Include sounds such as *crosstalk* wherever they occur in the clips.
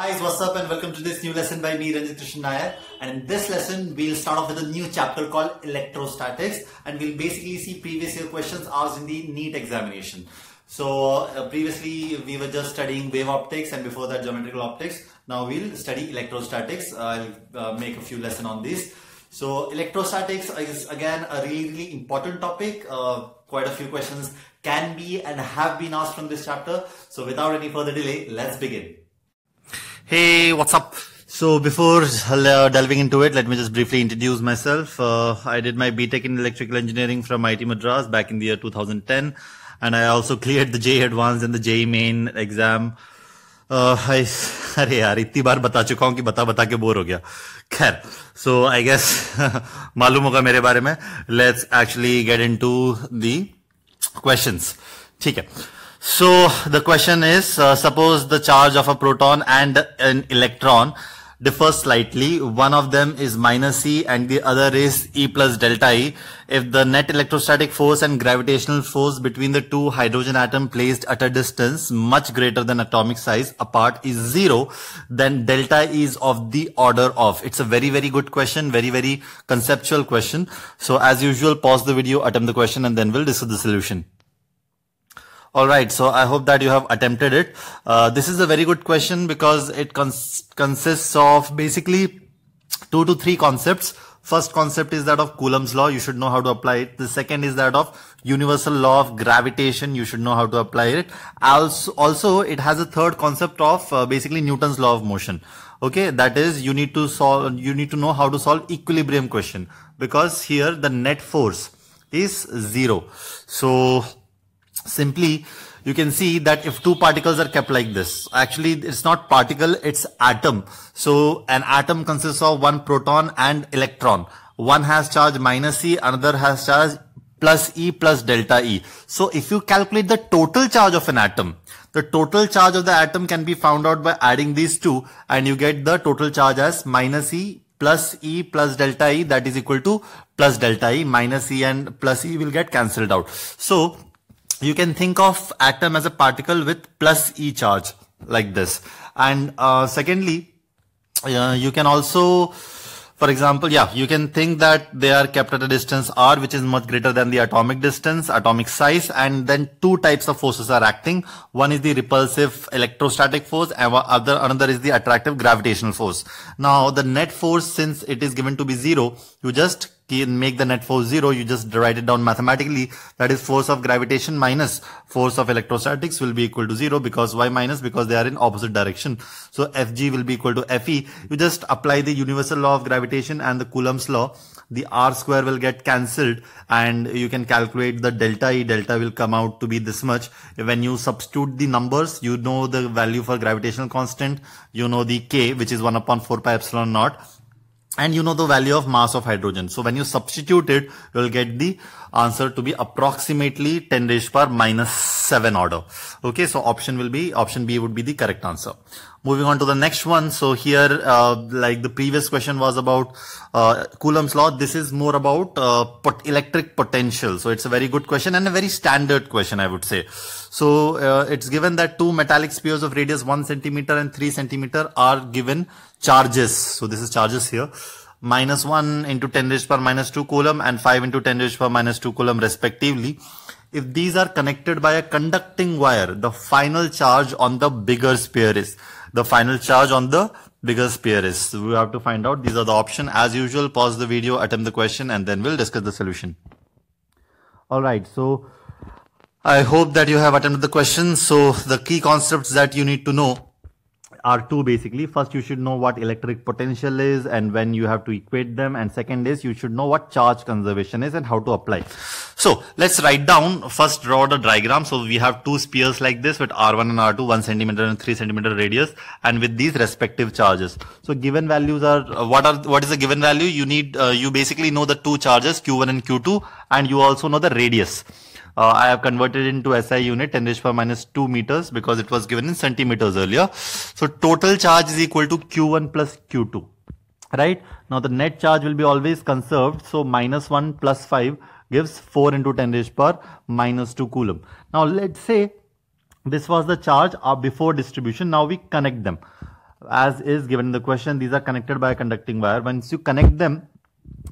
Guys, what's up and welcome to this new lesson by me, Ranjit Krishnan Nair. And in this lesson, we'll start off with a new chapter called Electrostatics and we'll basically see previous year questions asked in the NEET examination. So uh, previously we were just studying wave optics and before that geometrical optics. Now we'll study electrostatics. I'll uh, make a few lessons on this. So electrostatics is again a really, really important topic. Uh, quite a few questions can be and have been asked from this chapter. So without any further delay, let's begin. Hey, what's up? So before uh, delving into it, let me just briefly introduce myself. Uh, I did my BTech in electrical engineering from IIT Madras back in the year 2010. And I also cleared the JEE Advanced and the JEE Main exam. Uh, I, अरे यार इतनी बार बता चुका हूँ कि बता बता के बोर हो गया खैर सो आई गेस मालूम होगा मेरे बारे में let's actually get into the questions ठीक है So the question is, uh, suppose the charge of a proton and an electron differs slightly. One of them is minus E and the other is E plus delta E. If the net electrostatic force and gravitational force between the two hydrogen atom placed at a distance much greater than atomic size apart is zero, then delta E is of the order of. It's a very, very good question. Very, very conceptual question. So as usual, pause the video, attempt the question and then we'll discuss the solution. All right. So I hope that you have attempted it. Uh, this is a very good question because it cons consists of basically two to three concepts. First concept is that of Coulomb's law. You should know how to apply it. The second is that of universal law of gravitation. You should know how to apply it. Also, also it has a third concept of uh, basically Newton's law of motion. Okay. That is you need to solve, you need to know how to solve equilibrium question because here the net force is zero. So simply you can see that if two particles are kept like this, actually it's not particle, it's atom. So an atom consists of one proton and electron. One has charge minus E, another has charge plus E plus delta E. So if you calculate the total charge of an atom, the total charge of the atom can be found out by adding these two and you get the total charge as minus E plus E plus delta E that is equal to plus delta E minus E and plus E will get cancelled out. So you can think of atom as a particle with plus E charge like this. And uh, secondly, uh, you can also, for example, yeah, you can think that they are kept at a distance r, which is much greater than the atomic distance, atomic size, and then two types of forces are acting. One is the repulsive electrostatic force, and other another is the attractive gravitational force. Now, the net force, since it is given to be zero, you just make the net force zero, you just write it down mathematically. That is force of gravitation minus force of electrostatics will be equal to zero because why minus? Because they are in opposite direction. So Fg will be equal to Fe. You just apply the universal law of gravitation and the Coulomb's law. The R square will get cancelled and you can calculate the delta E. Delta will come out to be this much. When you substitute the numbers, you know the value for gravitational constant. You know the K, which is 1 upon 4 pi epsilon naught and you know the value of mass of hydrogen. So when you substitute it, you will get the answer to be approximately 10 raised power minus 7 order. Okay, so option will be, option B would be the correct answer. Moving on to the next one. So here, uh, like the previous question was about uh, Coulomb's law. This is more about uh, pot electric potential. So it's a very good question and a very standard question, I would say. So uh, it's given that two metallic spheres of radius 1 centimeter and 3 centimeter are given charges. So this is charges here minus 1 into 10 raised power minus 2 coulomb and 5 into 10 raised power minus 2 coulomb respectively. If these are connected by a conducting wire, the final charge on the bigger sphere is the final charge on the bigger sphere is. So we have to find out. These are the option. As usual, pause the video, attempt the question, and then we'll discuss the solution. All right. So I hope that you have attempted the question. So the key concepts that you need to know are two basically. First, you should know what electric potential is and when you have to equate them. And second is you should know what charge conservation is and how to apply. So let's write down first draw the diagram. So we have two spheres like this with R1 and R2, one centimeter and three centimeter radius and with these respective charges. So given values are, uh, what are, what is the given value? You need, uh, you basically know the two charges Q1 and Q2 and you also know the radius uh, I have converted into SI unit 10 raised power minus 2 meters because it was given in centimeters earlier. So total charge is equal to Q1 plus Q2. Right? Now the net charge will be always conserved. So minus 1 plus 5 gives 4 into 10 raised power minus 2 coulomb. Now let's say this was the charge before distribution. Now we connect them. as is given in the question. These are connected by a conducting wire. Once you connect them,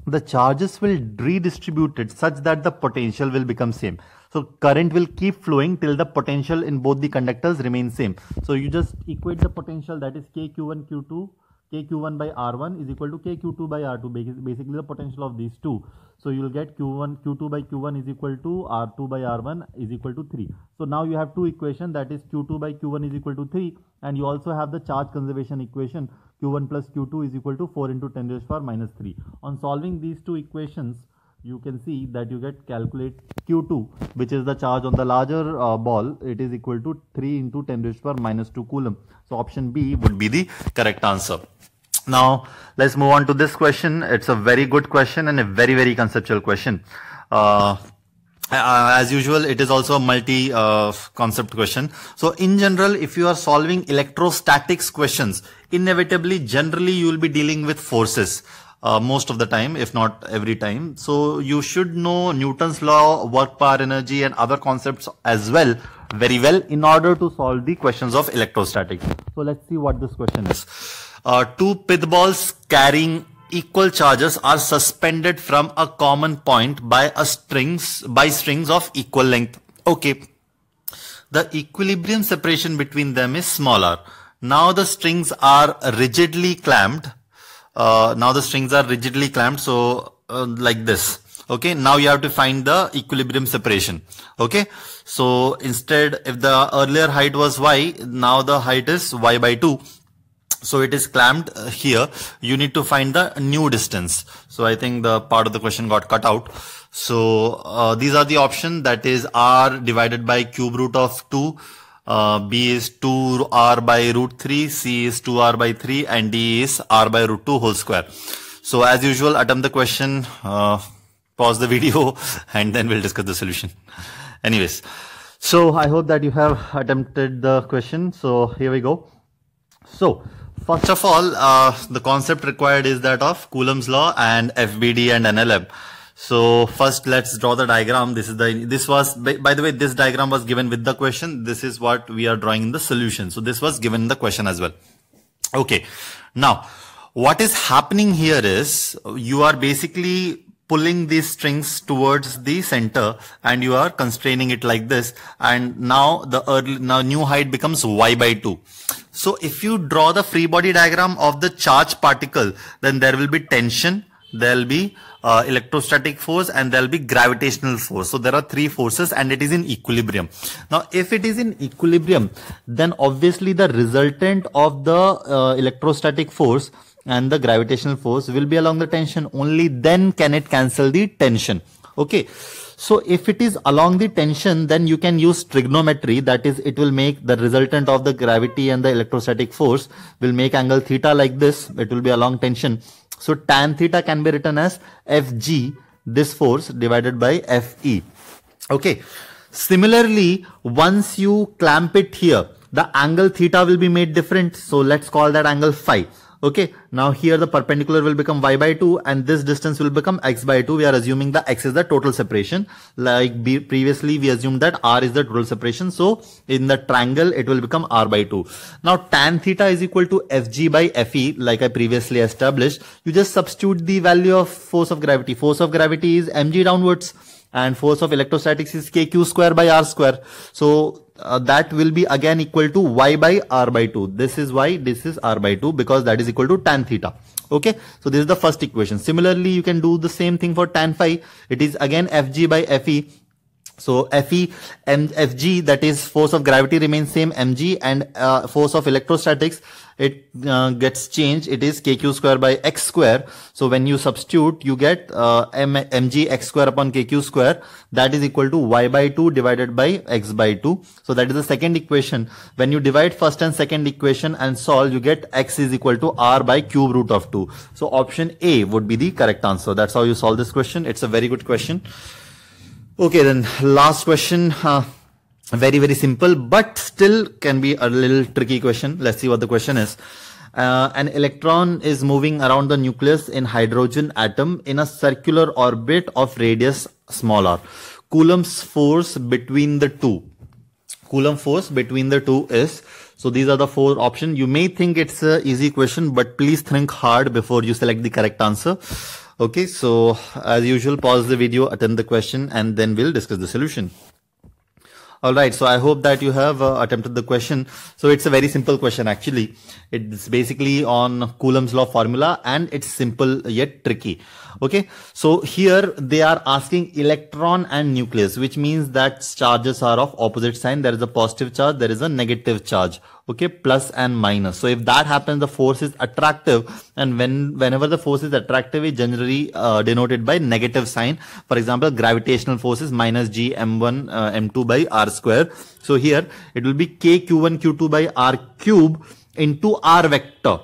the charges will redistributed such that the potential will become same. So current will keep flowing till the potential in both the conductors remain same. So you just equate the potential that is KQ1, Q2 kq1 by r1 is equal to kq2 by r2 basically the potential of these two. So you will get q1 q2 by q1 is equal to r2 by r1 is equal to 3 so now you have two equation that is q2 by q1 is equal to 3 and you also have the charge conservation equation q1 plus q2 is equal to 4 into 10 raised power minus 3 on solving these two equations you can see that you get calculate q2 which is the charge on the larger uh, ball it is equal to 3 into 10 raised power minus 2 coulomb so option b would be the correct answer now, let's move on to this question. It's a very good question and a very, very conceptual question. Uh, uh, as usual, it is also a multi uh, concept question. So in general, if you are solving electrostatics questions, inevitably, generally you will be dealing with forces. Uh, most of the time, if not every time. So you should know Newton's law, work power energy and other concepts as well, very well in order to solve the questions of electrostatics. So let's see what this question is. Uh, two pith balls carrying equal charges are suspended from a common point by a strings by strings of equal length. Okay. The equilibrium separation between them is smaller. Now the strings are rigidly clamped uh, now the strings are rigidly clamped so uh, like this okay now you have to find the equilibrium separation okay so instead if the earlier height was y now the height is y by 2 so it is clamped uh, here. You need to find the new distance. So I think the part of the question got cut out. So uh, these are the options that is r divided by cube root of 2. Uh, B is 2r by root 3, C is 2r by 3 and D is r by root 2 whole square. So as usual attempt the question, uh, pause the video *laughs* and then we'll discuss the solution. Anyways, so I hope that you have attempted the question. So here we go. So First of all, uh, the concept required is that of Coulomb's law and FBD and NLM. So first let's draw the diagram. This is the, this was, by, the way, this diagram was given with the question. This is what we are drawing in the solution. So this was given in the question as well. Okay. Now, what is happening here is you are basically pulling these strings towards the center and you are constraining it like this. And now the early, now new height becomes y by 2. So if you draw the free body diagram of the charge particle, then there will be tension, there will be uh, electrostatic force and there will be gravitational force. So there are three forces and it is in equilibrium. Now if it is in equilibrium, then obviously the resultant of the uh, electrostatic force and the gravitational force will be along the tension. Only then can it cancel the tension. Okay. So if it is along the tension, then you can use trigonometry. That is, it will make the resultant of the gravity and the electrostatic force will make angle theta like this. It will be along tension. So tan theta can be written as Fg, this force divided by Fe. Okay. Similarly, once you clamp it here, the angle theta will be made different. So let's call that angle phi okay now here the perpendicular will become y by 2 and this distance will become x by 2 we are assuming the x is the total separation. Like previously we assumed that r is the total separation. So in the triangle it will become r by 2 now tan theta is equal to fg by fe like i previously established. You just substitute the value of force of gravity. Force of gravity is mg downwards and force of electrostatics is kq square by r square so uh, that will be again equal to y by r by 2. This is y, this is r by 2 because that is equal to tan theta. Okay, so this is the first equation. Similarly, you can do the same thing for tan phi. It is again fg by fe. So Fe, M, Fg, that is force of gravity remains same mg and uh, force of electrostatics it uh, gets changed. It is kq square by x square. So when you substitute, you get uh, m, mg x square upon kq square. That is equal to y by 2 divided by x by 2. So that is the second equation. When you divide first and second equation and solve, you get x is equal to r by cube root of 2. So option A would be the correct answer. That's how you solve this question. It's a very good question. Okay, then last question. Uh, very very simple but still can be a little tricky question let's see what the question is uh, an electron is moving around the nucleus in hydrogen atom in a circular orbit of radius smaller. coulomb's force between the two coulomb force between the two is So these are the four options. You may think it's a easy question, but please think hard before you select the correct answer. Okay, so as usual, pause the video, attend the question, and then we'll discuss the solution. All right. So I hope that you have uh, attempted the question. So it's a very simple question actually. It's basically on Coulomb's law formula and it's simple yet tricky. Okay. So here they are asking electron and nucleus, which means that charges are of opposite sign. There is a positive charge. There is a negative charge okay plus and minus. So if that happens the force is attractive. And when whenever the force is attractive is generally uh, denoted by negative sign. For example gravitational force is minus g m1 uh, m2 by r square. So here it will be k q1 q2 by r cube into r vector.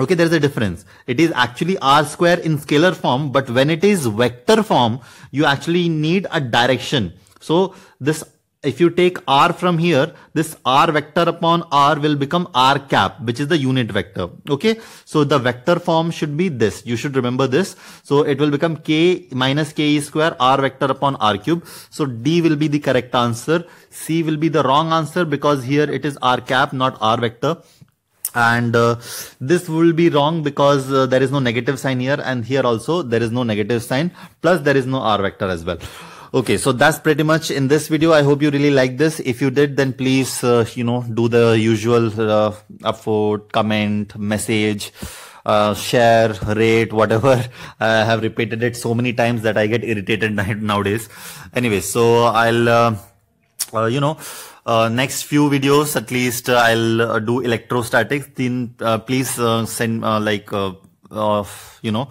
Okay there is a difference. It is actually r square in scalar form but when it is vector form you actually need a direction. So this if you take r from here, this r vector upon r will become r cap, which is the unit vector. Okay. So the vector form should be this. You should remember this. So it will become k minus k e square r vector upon r cube. So d will be the correct answer. C will be the wrong answer because here it is r cap, not r vector and uh, this will be wrong because uh, there is no negative sign here and here also there is no negative sign plus there is no r vector as well Okay, so that's pretty much in this video. I hope you really like this. If you did, then please, uh, you know, do the usual uh, upvote, comment, message, uh, share, rate, whatever. *laughs* I have repeated it so many times that I get irritated *laughs* nowadays. Anyway, so I'll, uh, uh, you know, uh, next few videos at least uh, I'll uh, do electrostatics. Then uh, please uh, send like you know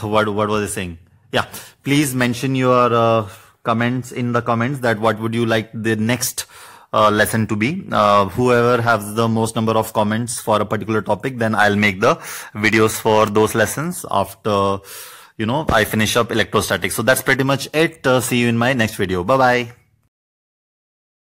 what what was I saying? Yeah. Please mention your uh, comments in the comments that what would you like the next uh, lesson to be. Uh, whoever has the most number of comments for a particular topic then i'll make the videos for those lessons after you know i finish up electrostatics so that's pretty much it. Uh, see you in my next video. Bye bye